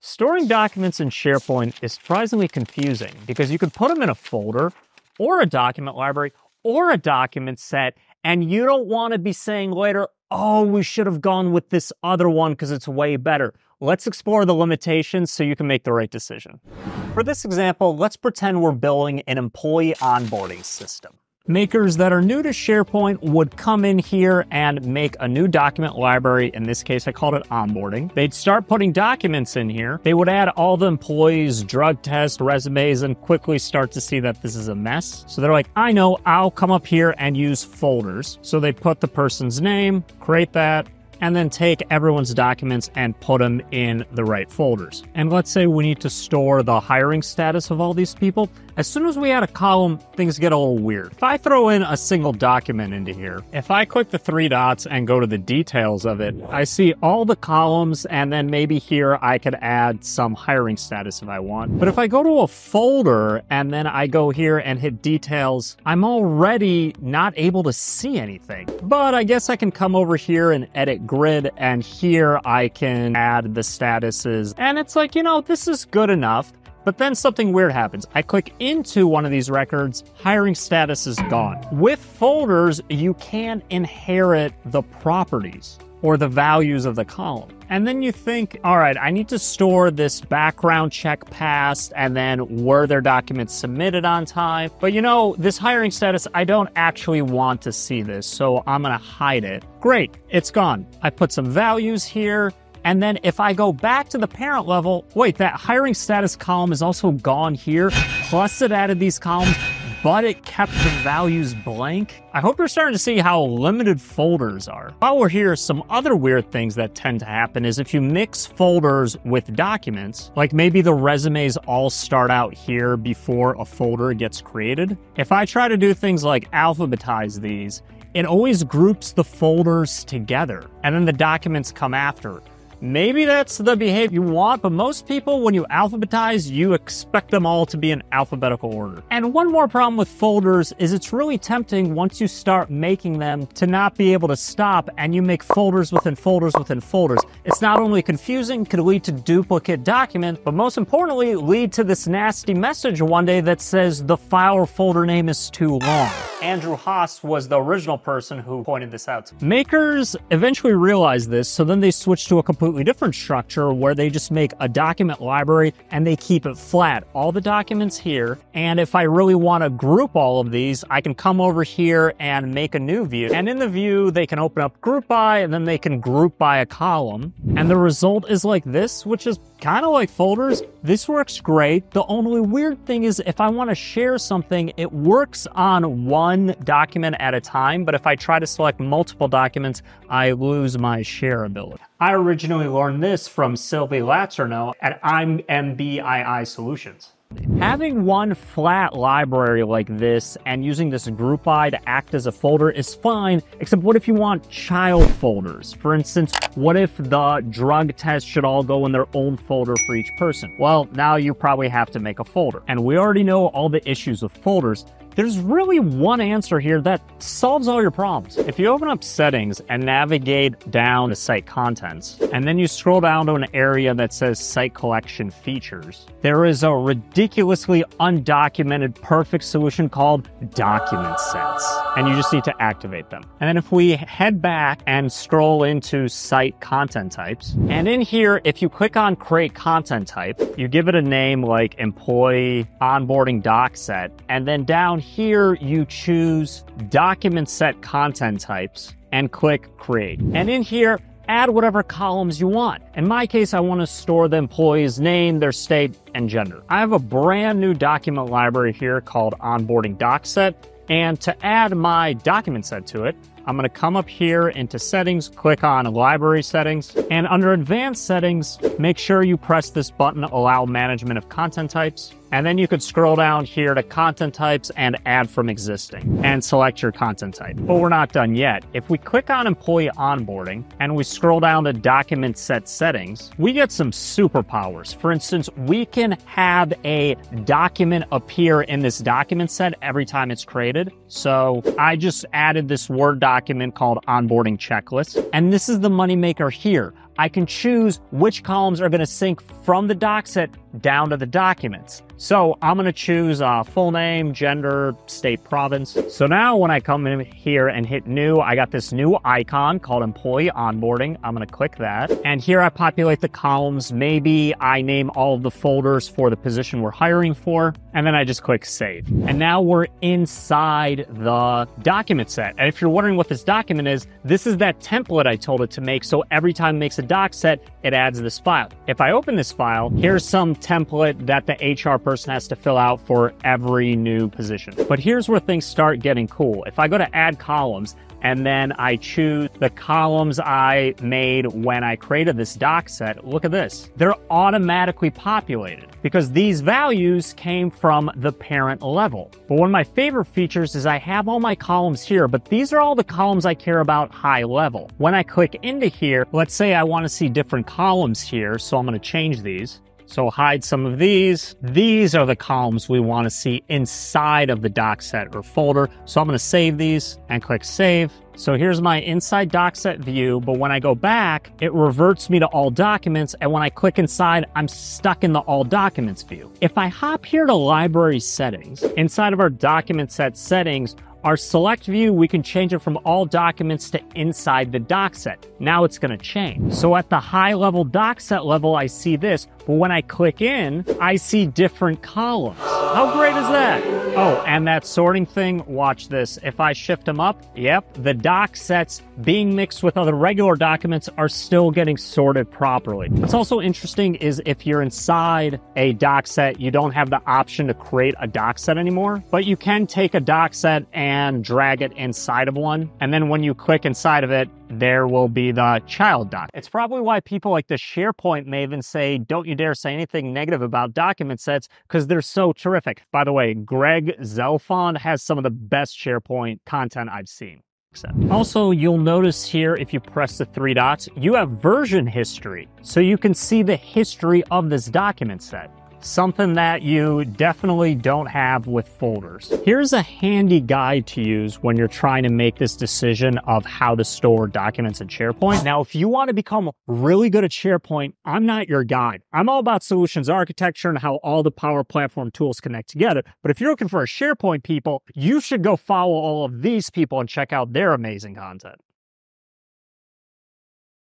Storing documents in SharePoint is surprisingly confusing because you can put them in a folder or a document library or a document set, and you don't want to be saying later, oh, we should have gone with this other one because it's way better. Let's explore the limitations so you can make the right decision. For this example, let's pretend we're building an employee onboarding system makers that are new to SharePoint would come in here and make a new document library. In this case, I called it onboarding. They'd start putting documents in here. They would add all the employees' drug tests, resumes, and quickly start to see that this is a mess. So they're like, I know, I'll come up here and use folders. So they put the person's name, create that, and then take everyone's documents and put them in the right folders. And let's say we need to store the hiring status of all these people. As soon as we add a column, things get a little weird. If I throw in a single document into here, if I click the three dots and go to the details of it, I see all the columns and then maybe here I could add some hiring status if I want. But if I go to a folder and then I go here and hit details, I'm already not able to see anything. But I guess I can come over here and edit grid and here I can add the statuses. And it's like, you know, this is good enough. But then something weird happens. I click into one of these records, hiring status is gone. With folders, you can inherit the properties or the values of the column. And then you think, all right, I need to store this background check passed and then were their documents submitted on time. But you know, this hiring status, I don't actually want to see this, so I'm gonna hide it. Great, it's gone. I put some values here. And then if I go back to the parent level, wait, that hiring status column is also gone here. Plus it added these columns, but it kept the values blank. I hope you're starting to see how limited folders are. While we're here, some other weird things that tend to happen is if you mix folders with documents, like maybe the resumes all start out here before a folder gets created. If I try to do things like alphabetize these, it always groups the folders together and then the documents come after. Maybe that's the behavior you want, but most people, when you alphabetize, you expect them all to be in alphabetical order. And one more problem with folders is it's really tempting once you start making them to not be able to stop and you make folders within folders within folders. It's not only confusing, could lead to duplicate documents, but most importantly, lead to this nasty message one day that says the file or folder name is too long. Andrew Hess was the original person who pointed this out. Makers eventually realized this, so then they switched to a completely different structure where they just make a document library and they keep it flat. All the documents here, and if I really want to group all of these, I can come over here and make a new view. And in the view, they can open up group by, and then they can group by a column. And the result is like this, which is kind of like folders. This works great. The only weird thing is if I want to share something, it works on one document at a time, but if I try to select multiple documents, I lose my share ability. I originally learned this from Sylvie Letourneau at IMBII Solutions. Having one flat library like this and using this group by to act as a folder is fine, except what if you want child folders? For instance, what if the drug tests should all go in their own folder for each person? Well, now you probably have to make a folder. And we already know all the issues with folders, there's really one answer here that solves all your problems. If you open up settings and navigate down to site contents, and then you scroll down to an area that says site collection features, there is a ridiculously undocumented perfect solution called document sets. And you just need to activate them. And then if we head back and scroll into site content types, and in here, if you click on create content type, you give it a name like employee onboarding doc set, and then down here you choose document set content types and click create. And in here, add whatever columns you want. In my case, I want to store the employee's name, their state, and gender. I have a brand new document library here called onboarding doc set. And to add my document set to it, I'm going to come up here into settings, click on library settings, and under advanced settings, make sure you press this button, allow management of content types. And then you could scroll down here to content types and add from existing and select your content type. But we're not done yet. If we click on employee onboarding and we scroll down to document set settings, we get some superpowers. For instance, we can have a document appear in this document set every time it's created. So I just added this Word document called onboarding checklist. And this is the moneymaker here. I can choose which columns are going to sync from the doc set down to the documents. So I'm gonna choose uh, full name, gender, state, province. So now when I come in here and hit new, I got this new icon called employee onboarding. I'm gonna click that. And here I populate the columns. Maybe I name all of the folders for the position we're hiring for. And then I just click save. And now we're inside the document set. And if you're wondering what this document is, this is that template I told it to make. So every time it makes a doc set, it adds this file. If I open this file, here's some template that the HR person has to fill out for every new position. But here's where things start getting cool. If I go to add columns, and then I choose the columns I made when I created this doc set. Look at this. They're automatically populated because these values came from the parent level. But one of my favorite features is I have all my columns here, but these are all the columns I care about high level. When I click into here, let's say I want to see different columns here, so I'm going to change these. So hide some of these. These are the columns we want to see inside of the doc set or folder. So I'm going to save these and click save. So here's my inside doc set view, but when I go back, it reverts me to all documents. And when I click inside, I'm stuck in the all documents view. If I hop here to library settings, inside of our document set settings, our select view, we can change it from all documents to inside the doc set. Now it's gonna change. So at the high level doc set level, I see this, but when I click in, I see different columns. How great is that? Oh, and that sorting thing, watch this. If I shift them up, yep, the doc sets being mixed with other regular documents are still getting sorted properly. What's also interesting is if you're inside a doc set, you don't have the option to create a doc set anymore, but you can take a doc set and drag it inside of one. And then when you click inside of it, there will be the child doc. It's probably why people like the SharePoint maven say, don't you dare say anything negative about document sets because they're so terrific. By the way, Greg Zelfond has some of the best SharePoint content I've seen. Also, you'll notice here, if you press the three dots, you have version history. So you can see the history of this document set something that you definitely don't have with folders. Here's a handy guide to use when you're trying to make this decision of how to store documents in SharePoint. Now, if you want to become really good at SharePoint, I'm not your guide. I'm all about solutions architecture and how all the Power Platform tools connect together. But if you're looking for a SharePoint people, you should go follow all of these people and check out their amazing content.